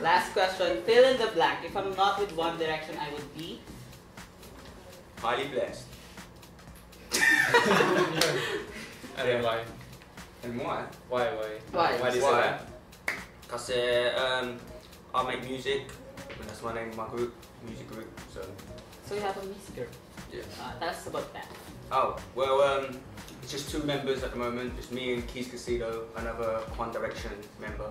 Last question. Fill in the blank. If I'm not with Juan Direction, I would be. Highly blessed. And then why? And why? Why? Why? Why? Why do you say Why? that? Because uh, um, I make music. and That's my name, my group, music group. So So you have a music group. yeah. Uh, tell us about that. Oh well, um, it's just two members at the moment. Just me and Keys Casino, another Juan Direction member.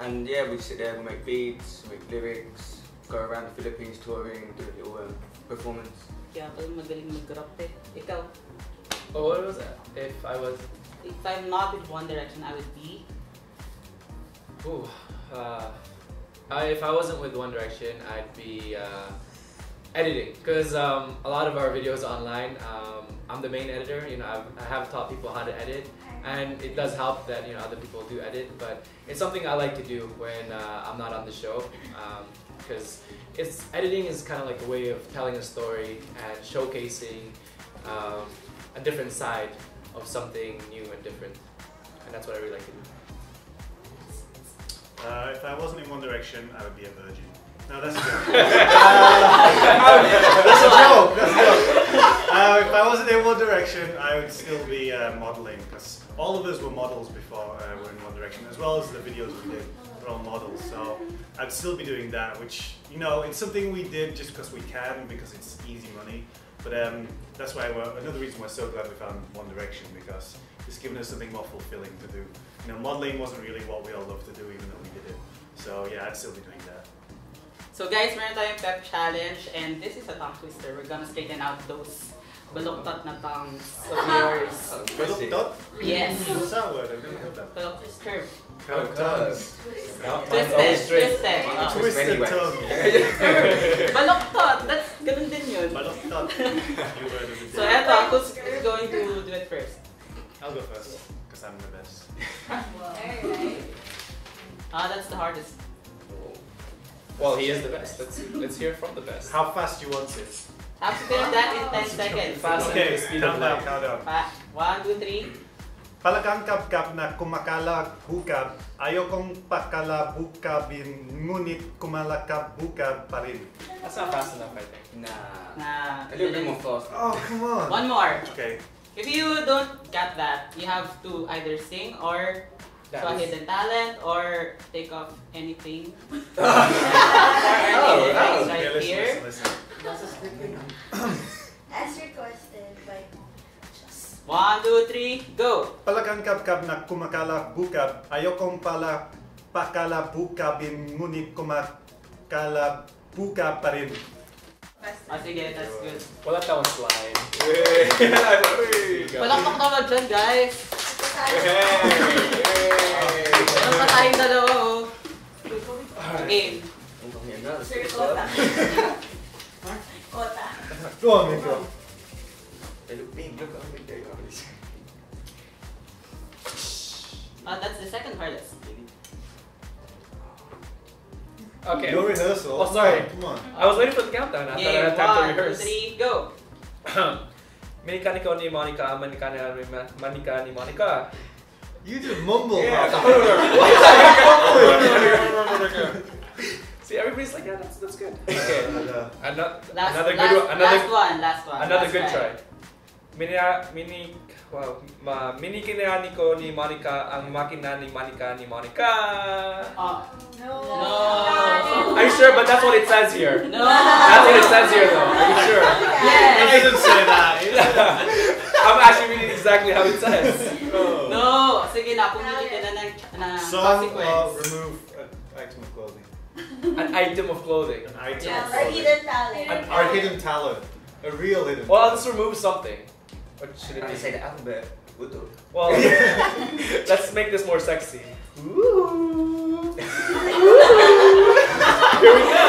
And yeah, we sit there, we make beats, make lyrics, go around the Philippines touring, do a little um, performance. Kaya pala magaling mag-rap eh. Ikaw, Oh, what was that? If I was, if I'm not with Juan Direction, I would be. ooh, uh, I, if I wasn't with Juan Direction, I'd be uh, editing because um, a lot of our videos online. Um, I'm the main editor. You know, I've, I have taught people how to edit, and it does help that you know other people do edit. But it's something I like to do when uh, I'm not on the show because it's editing is kind of like a way of telling a story and showcasing um, a different side of something new and different, and that's what I really like to do. Uh, if I wasn't in Juan Direction, I would be a virgin. No, that's a joke. that's a joke. That's a joke. Uh, if I wasn't in Juan Direction, I would still be uh, modeling because all of us were models before uh, we were in Juan Direction, as well as the videos we did. We're all models, so I'd still be doing that. Which you know, it's something we did just because we can, because it's easy money. But um, that's why we're, another reason we're so glad we found Juan Direction because it's given us something more fulfilling to do. You know, modeling wasn't really what we all loved to do, even though we did it. So yeah, I'd still be doing that. So guys, we're in tayong pep challenge and this is a tongue twister. We're gonna straighten out those baluktot na tongues of yours. Baluktot? Yes. What's that word? I've never heard that. Baluktot curve. Curved tongues. Twisted. Twisted. Twisted anyway. tongue. Baluktot. That's ganun din yun. Baluktot. New word of the So day. eto, who's, who's going to do it first? I'll go first because I'm the best. Ah, that's the hardest. Well, he is the best. Let's let's hear from the best. How fast you want it? Have to finish that in 10 seconds. Fast. Okay, Speed of count down, light. count down. Pa, one, two, three. Palakang kap na kumakala hukab, ayokong pakalabukabin, ngunit kumalakab hukab pa rin. That's not fast enough, I think. Nah. Nah. A little bit more fast. Oh, come on. One more. Okay. If you don't get that, you have to either sing or show a hidden talent or take off anything. Oh, or Oh, oh. right Okay, here. listen, listen. As requested by One, two, three, go! Palakang kap na kumakala bukab, ayokong pala pakalabukabin, ngunit kumakala bukab pa rin. Ah, sige, that's good. Well, that was slide. Palakpak naman dyan, guys! Meron pa tayong dalawa, oh. Game. Sir Kota. Kota. Go on, Miko. They look big, look how big they are. Ah, that's the second hardest. Okay. No rehearsal. Oh, sorry. Come on. I was waiting for the countdown. I thought I had time to one, two, rehearse. three, go! Minika ni ko ni Monica, manika ni manika ni Monica. You just mumble. Yeah. half. See, everybody's like, yeah, that's that's good. Okay. Uh, Another Last, another last, good one. Another last one, last one. another last good try. Mini mini wow, ma mini kinani ko ni Monica ang makina ni Monica ni Monica. Oh, No. No. Are you sure? But that's what it says here. no! That's what it says here, though. Are you sure? It Yes! doesn't say that. I'm actually reading exactly how it says. No! Sige na, pumili ka na ng, ng Song consequence. uh, remove An item of clothing. An item Yes. of Our clothing. hidden talent. An, our hidden talent. A real hidden Well, I'll just remove something. What should it be? say the alphabet. Uto. Well, let's make this more sexy. Here we go.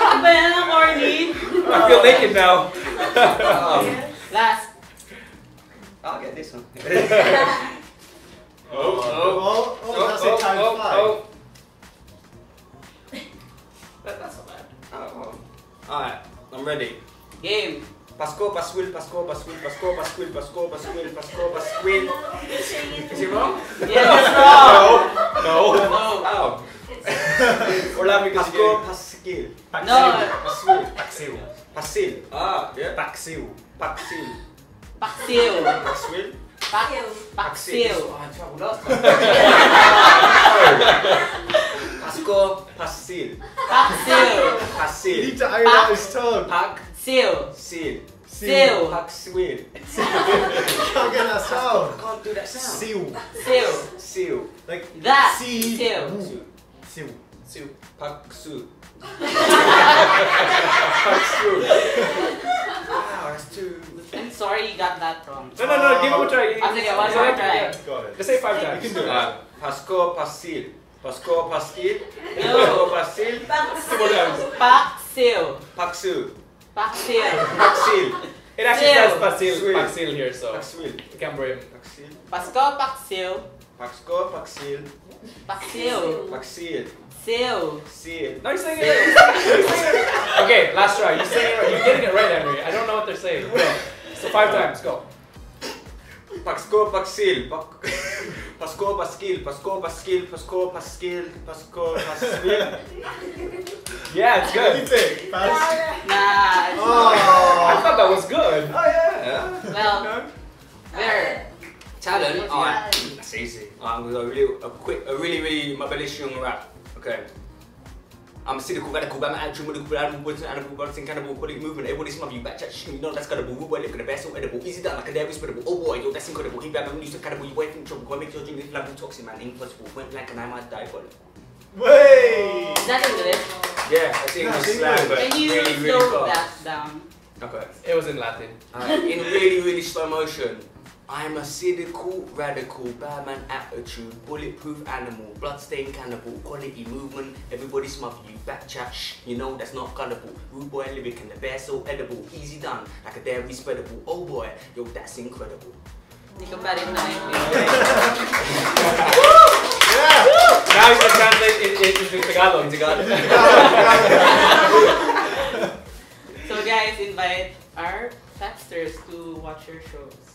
Ano ba yan corny? I feel naked now. Oh, Last. I'll get this one. Oh, oh, oh, oh, that's it, oh, oh, times oh, five. oh. Alright, I'm ready. Game. Pasko, Pasquil, Pasko, Pasquil, Pasko, Pasquil, Pasko, Pasquil, Pasko, Pasquil. Is it wrong? Yes, it's wrong! No. No. Oh. We're laughing because Pasco, you Pascal. No. Pascal. Paxil. Pasil. Ah, yeah. Paxil. Paxil. Paxil. Paxil. Pak- Paxil. Oh, I trouble last time. Pasco, Pasil. Paxil. You Pasil. need to iron out his tongue. Pac, Sil. Sil. Sil. Paxwil. Can't get that I can't do that sound. Seal. Sil. Seal. Like That. C. Sil. Su. Seal. Sue. Paxu. Paxu. Wow, that's too. I'm sorry you got that wrong. No, no, no, give him a try. I'll take it one more try. yeah. Got it. Just say five times. You can do it. Uh, Pasco, Pasil. Pasco, Paskil. No. Pasco, Pasil. Two more times. Paxil. Paxu. Paxil. Paxil. It actually Sil. says Pasil, Sweet. Pasil here, so Paxwil. you can't blame him. Paxil. Pasco Paxil. Pasco, Paxil. Paxil. Paxil. Sil. Seal. No, you're saying it. You're saying it. Okay, last try. You're saying it. You're getting it right, Henry. I don't know what they're saying. Go. So five times. Go. Pasco, Paxil. Pac- Pasco, Paskil. Pasco, Paskil. Pasco, Paskil. Pasco, Paskil. Yeah, it's What do you good. think? Pass. Nah. it's- I Oh. thought that was good. Oh, yeah. Well, there. Talent. Yeah. Alright. That's easy. Um, I'm gonna go really, a quick, a really, really rebellious young rap. Okay. I'm a cynical, radical, but I'm an actual medical, animal, woods, animal, balancing, cannibal, quality movement. Everybody smell you, back chat, shit, you know that's credible. We boy, look at the best, so edible. Easy done, like a dairy spreadable. Oh boy, yo, that's incredible. Keep back, I'm used to cannibal, you wait from trouble. Go make your dream, live like toxic, man. Impossible. Point blank, and I might die, but. Way. Is that English? Yeah, that's English That's slang, English. but Can you really, really slow fast. that down? Okay. It was in Latin. Alright, in really, really slow motion. I'm a cynical, radical, bad man attitude, bulletproof animal, bloodstained cannibal, quality movement, everybody smother you, back chat, shh, you know that's not gullible. Rude boy lyric and the bear so edible, easy done, like a dairy spreadable. Oh boy, yo, that's incredible. Hindi ko pa rin na Yeah. Now you can translate it, it into Tagalog. Tagalog. So guys, invite our texters to watch your shows.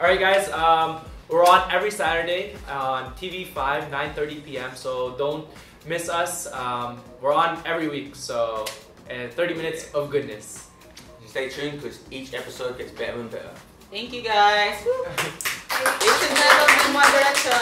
All right, guys. Um, we're on every Saturday on TV5, 9:30 p.m. So don't miss us. Um, we're on every week. So and 30 minutes of goodness. Stay tuned because each episode gets better and better. Thank you guys. Woo. Ladies and gentlemen, Juan Direction.